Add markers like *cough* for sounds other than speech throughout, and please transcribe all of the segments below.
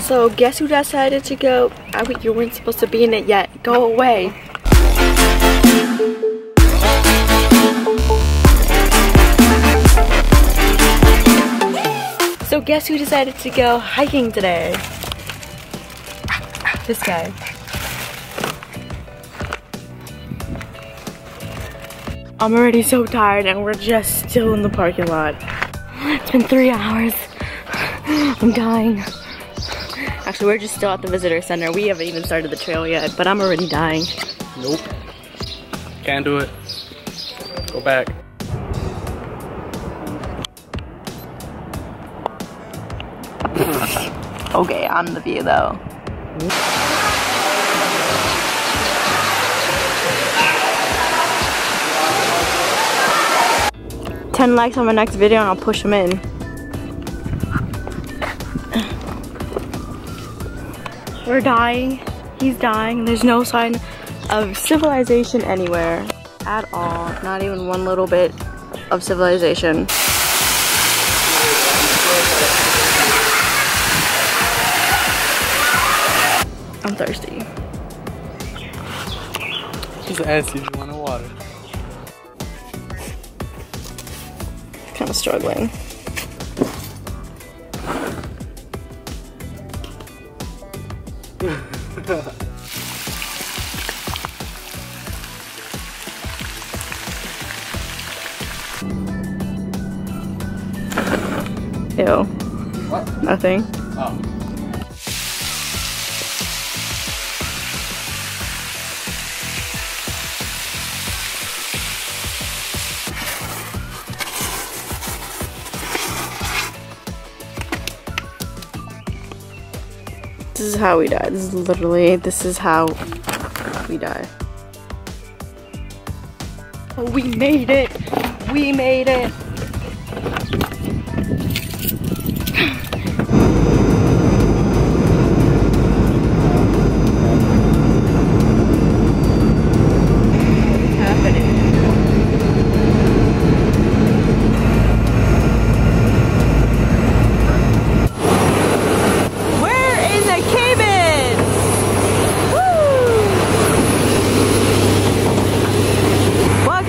So guess who decided to go? I you weren't supposed to be in it yet. Go away. So guess who decided to go hiking today? This guy. I'm already so tired and we're just still in the parking lot. It's been three hours. I'm dying. Actually, we're just still at the visitor center. We haven't even started the trail yet, but I'm already dying. Nope. Can't do it. Go back. *laughs* Okay, I'm the view though. Ten likes on my next video and I'll push them in. We're dying. He's dying. There's no sign of civilization anywhere at all. Not even one little bit of civilization. I'm thirsty. Just you if you want a water. Kind of struggling. Ew. What? Nothing. Oh. This is how we die. This is literally, this is how we die. Oh, we made it! We made it!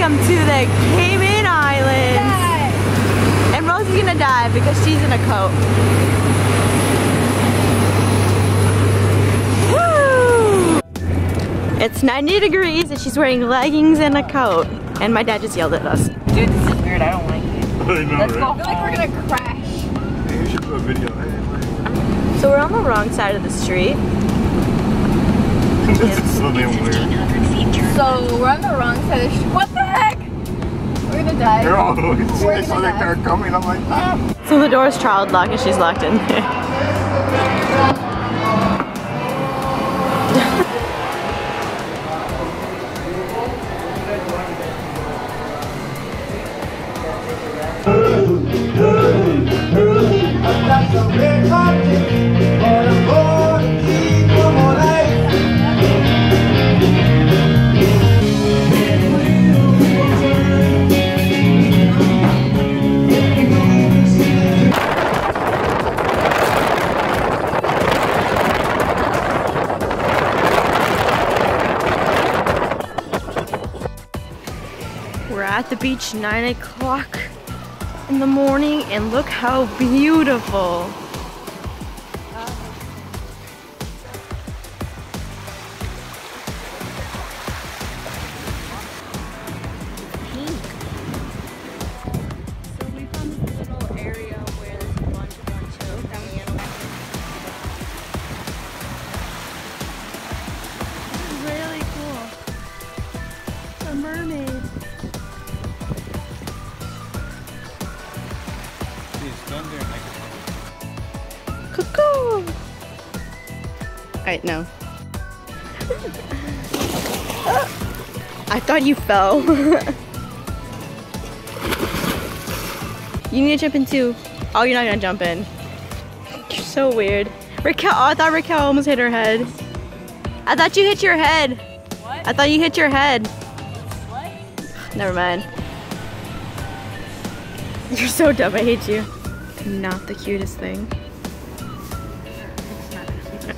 Welcome to the Cayman Islands. And Rosie's gonna die because she's in a coat. Woo! It's 90 degrees and she's wearing leggings and a coat. And my dad just yelled at us. Dude, this is weird. I don't like it. *laughs* I know, Let's go. I feel like we're gonna crash. Hey, you should do a video. Hey, So we're on the wrong side of the street. *laughs* this is so damn weird. So we're on the wrong side of the street. What the heck? We're gonna die. They're all looking. *laughs* See, We're I saw that car coming. I'm like, ah. So the door is child locked and she's locked in there. We're *laughs* at the beach 9 o'clock in the morning and look how beautiful. Cuckoo! Alright, no. I thought you fell. *laughs* you need to jump in too. Oh, you're not gonna jump in. You're so weird. Raquel, oh, I thought Raquel almost hit her head. I thought you hit your head. What? I thought you hit your head. What? Never mind. You're so dumb, I hate you. Not the cutest thing.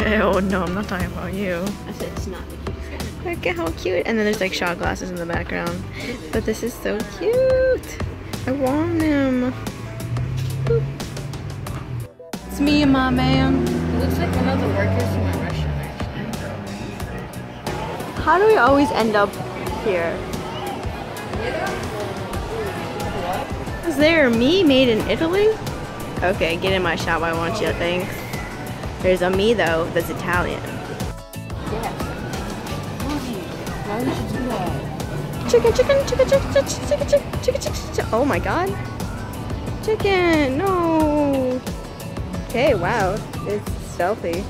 It's *laughs* not Oh no, I'm not talking about you. I said it's not the cutest guy. Look at how cute. And then there's like shot glasses in the background. But this is so cute. I want him. Boop. It's me and my man. It looks like one of the workers from a restaurant, actually. How do we always end up here? Is there me made in Italy? Okay, get in my shop. I want you. Thanks. There's a me though that's Italian. Yes. Chicken, chicken, chicken, chicken, chicken, chicken, chicken, chicken, Oh my god. Chicken, no. Okay, wow. It's stealthy.